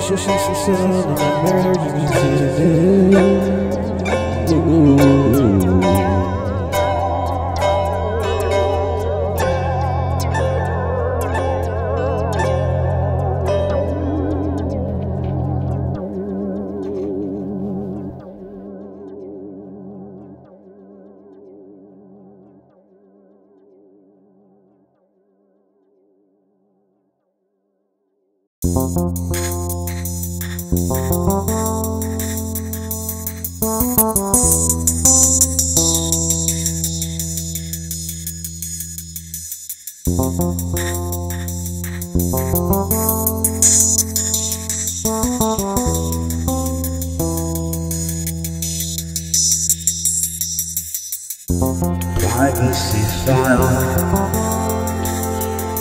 cause Evolution, she's the sun, emergency. Ooh. Privacy file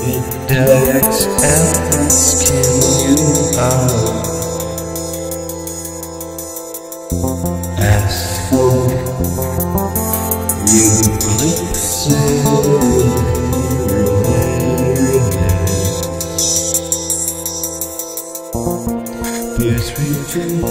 index asking you out ask for you glimpses Fears reaching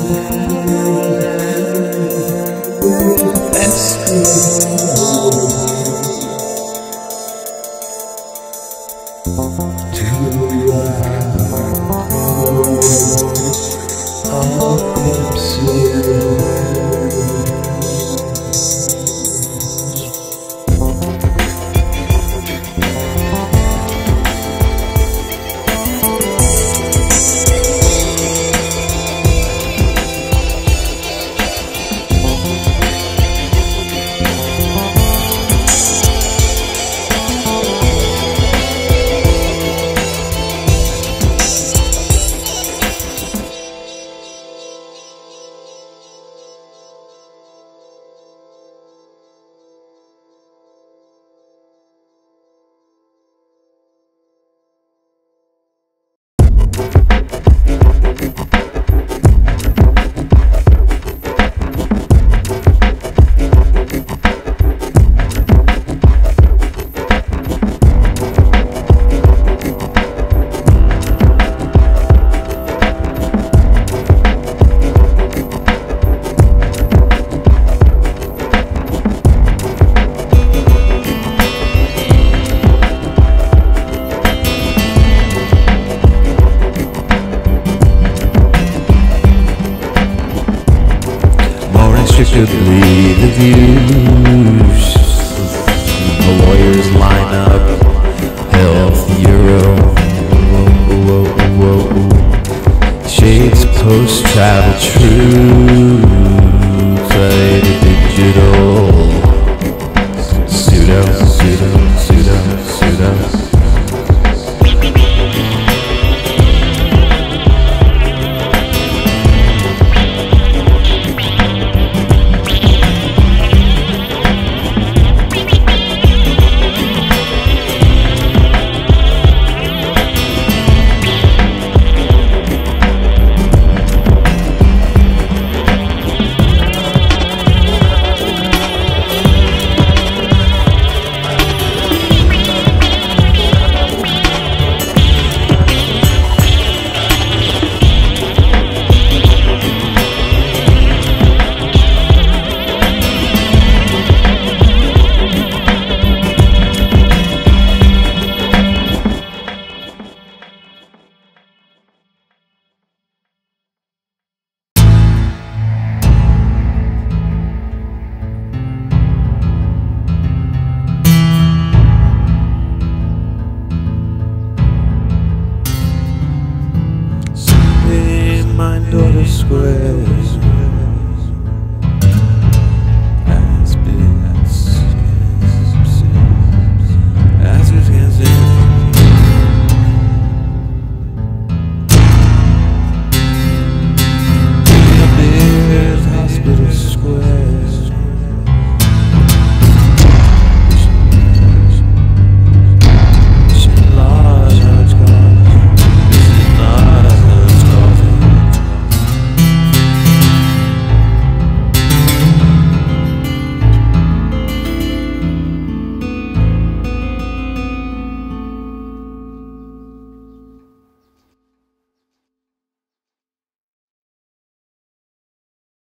More intricately the views. The lawyers line up. Health Euro. Shades post travel. Faded digital. Pseudo, pseudo, My daughter square